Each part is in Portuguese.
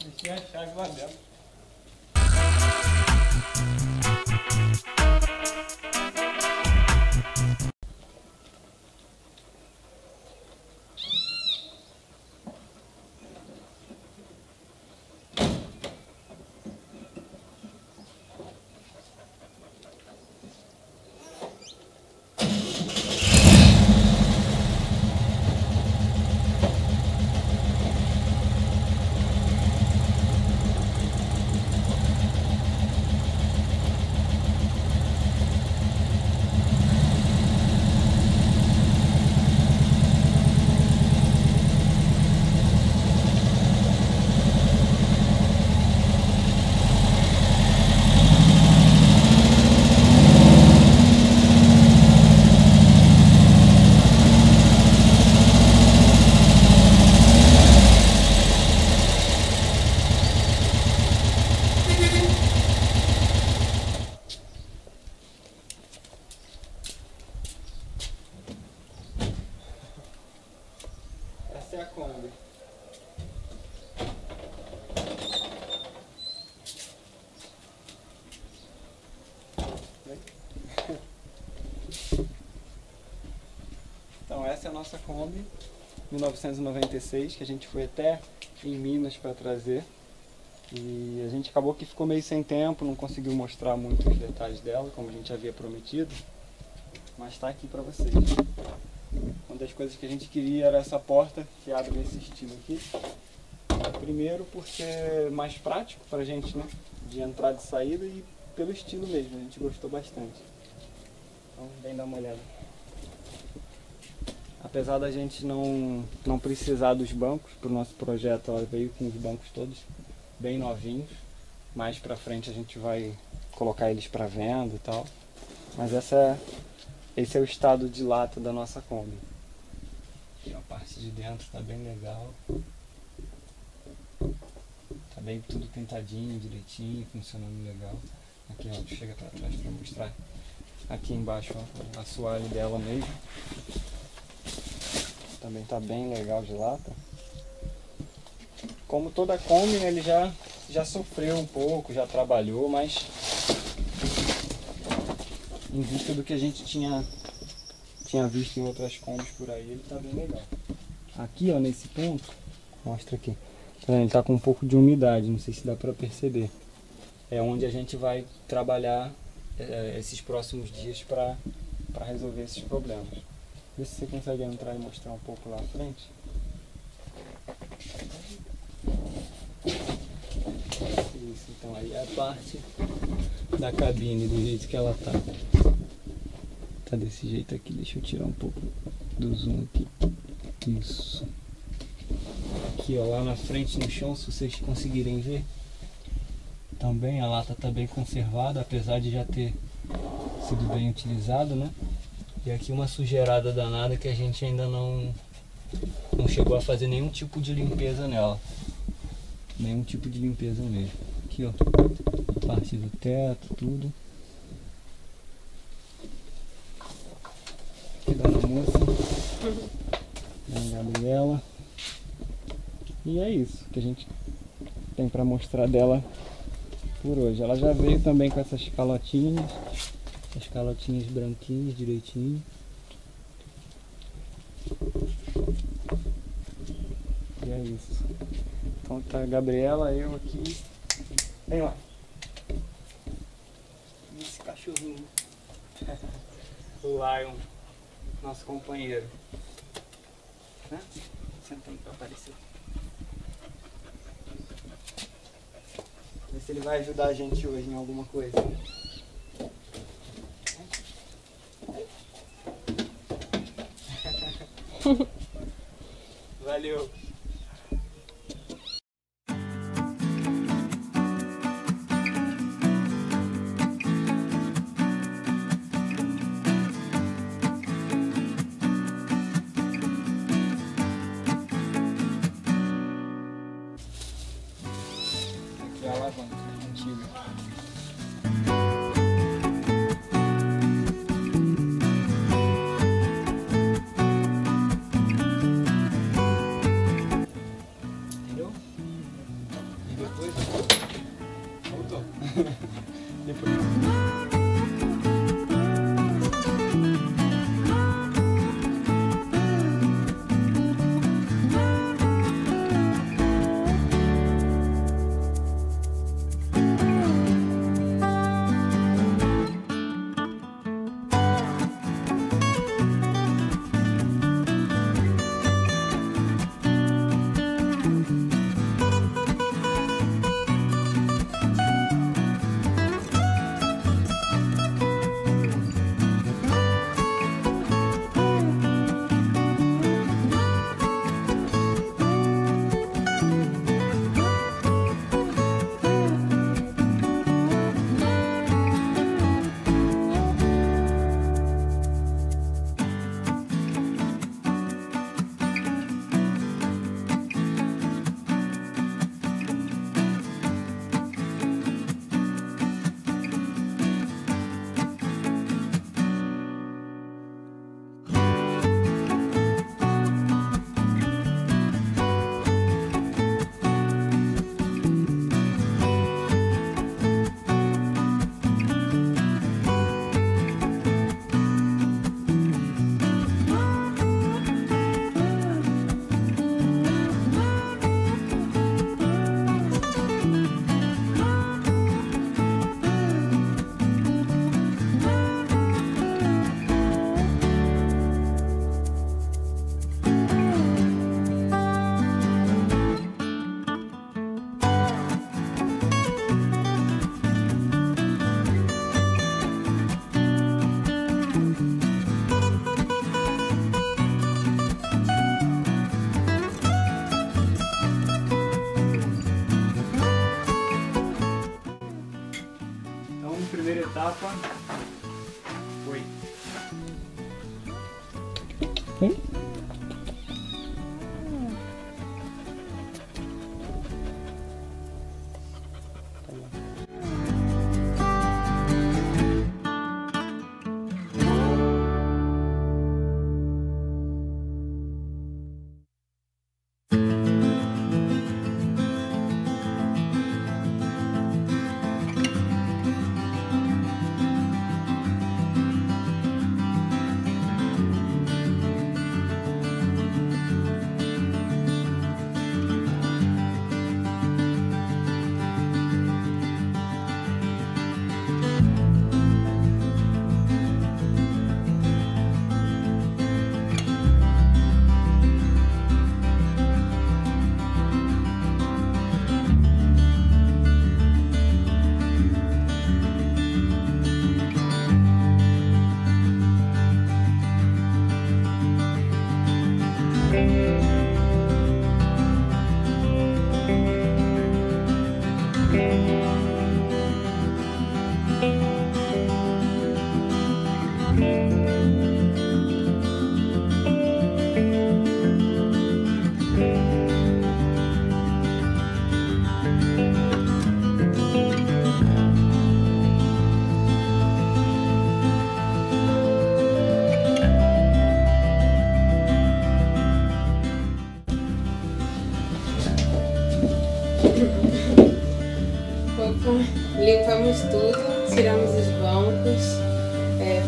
Deixei a chave lá dentro. É a nossa Kombi 1996 que a gente foi até em Minas para trazer. E a gente acabou que ficou meio sem tempo, não conseguiu mostrar muito os detalhes dela, como a gente havia prometido. Mas está aqui para vocês. Uma das coisas que a gente queria era essa porta que abre nesse estilo aqui. Primeiro por ser mais prático para a gente, né? De entrada e saída e pelo estilo mesmo, a gente gostou bastante. Então vem dar uma olhada. Apesar da gente não, não precisar dos bancos para o nosso projeto, ela veio com os bancos todos bem novinhos. Mais para frente a gente vai colocar eles para venda e tal. Mas essa é, esse é o estado de lata da nossa Kombi. Aqui a parte de dentro tá bem legal. Tá bem tudo pintadinho, direitinho, funcionando legal. Aqui ó, chega para trás para mostrar. Aqui embaixo ó, a assoalho dela mesmo. Também tá bem legal de lata. Como toda Kombi, né, ele já, já sofreu um pouco, já trabalhou, mas em vista do que a gente tinha, tinha visto em outras Kombis por aí, ele tá bem legal. Aqui, ó, nesse ponto, mostra aqui, ele tá com um pouco de umidade, não sei se dá para perceber. É onde a gente vai trabalhar é, esses próximos dias para resolver esses problemas. Vê se você consegue entrar e mostrar um pouco lá à frente. Isso, então aí é a parte da cabine do jeito que ela tá. Tá desse jeito aqui, deixa eu tirar um pouco do zoom aqui. Isso. Aqui ó, lá na frente no chão, se vocês conseguirem ver. Também a lata tá bem conservada, apesar de já ter sido bem utilizado, né? E aqui uma sujeirada danada que a gente ainda não, não chegou a fazer nenhum tipo de limpeza nela. Nenhum tipo de limpeza mesmo. Aqui ó, parte do teto, tudo. Aqui da moça. Da Gabriela. E é isso que a gente tem para mostrar dela por hoje. Ela já veio também com essas calotinhas. As calotinhas branquinhas direitinho. E é isso. Então tá a Gabriela, eu aqui. Vem lá. Esse cachorrinho. o Lion, nosso companheiro. Né? Senta aí pra aparecer. Ver se ele vai ajudar a gente hoje em alguma coisa. Valeu. Vem.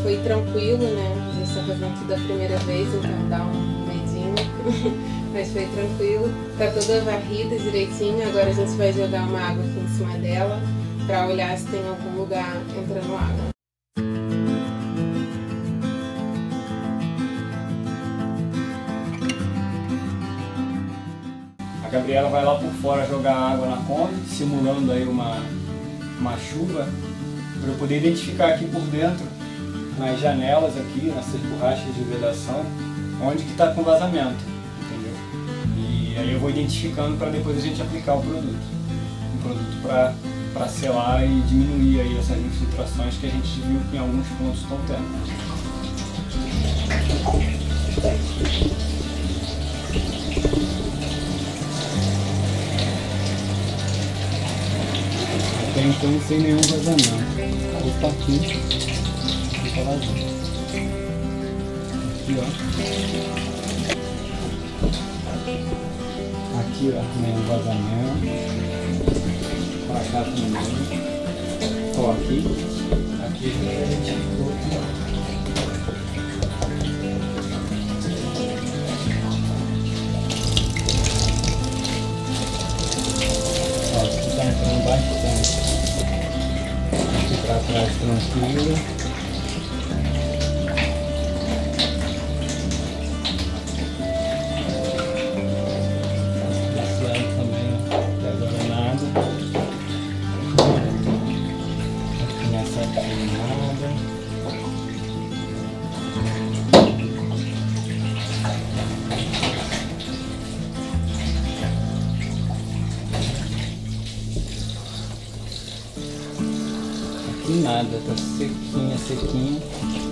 Foi tranquilo, né? A gente está fazendo tudo a primeira vez, então dá um medinho, mas foi tranquilo. Tá toda varrida direitinho, agora a gente vai jogar uma água aqui em cima dela para olhar se tem algum lugar entrando água. A Gabriela vai lá por fora jogar água na Kombi, simulando aí uma, uma chuva, para eu poder identificar aqui por dentro, nas janelas aqui, nessas borrachas de vedação, onde que está com vazamento, entendeu? E aí eu vou identificando para depois a gente aplicar o produto. Um produto para selar e diminuir aí essas infiltrações que a gente viu que em alguns pontos estão tendo. Então sem nenhum vazamento. O taquinho fica Aqui ó. Aqui ó, nenhum vazamento. Pra cá também. Ó, aqui. Aqui a gente aqui tá entrando bastante. Aqui pra trás tranquilo. Nada, tá sequinha, sequinha.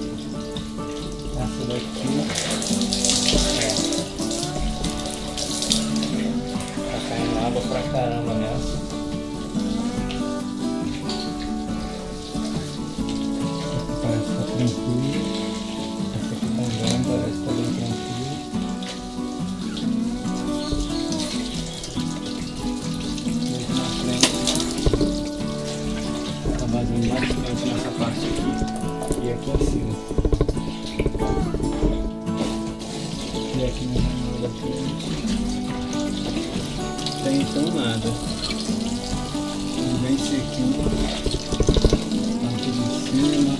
Nada. Tudo bem sequinho. Parte de cima.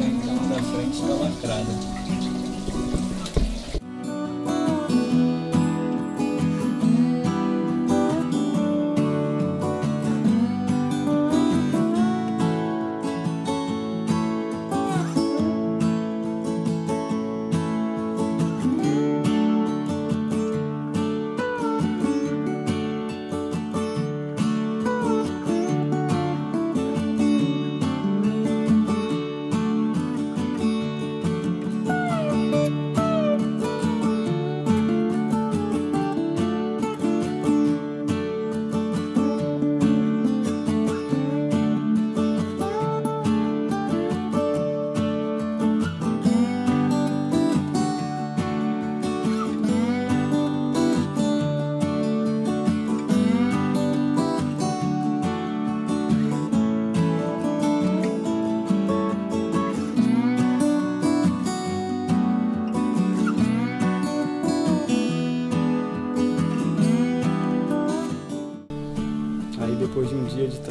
Então da frente está lacrada.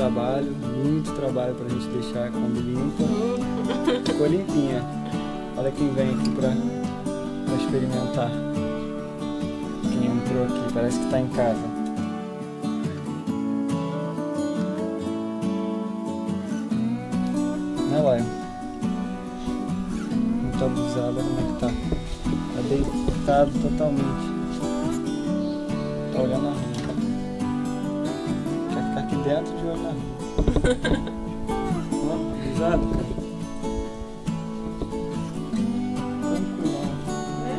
Trabalho, muito trabalho pra gente deixar quando limpa. Ficou limpinha. Olha quem vem aqui pra, pra experimentar. Quem entrou aqui, parece que tá em casa. Né, Lion? Muito abusada, como é que tá? Tá deitado totalmente. Tá olhando a rua aqui dentro de olho na rua. Ó, risada. Tranquilo. Né?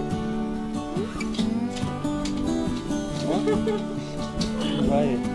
Ó. Vai.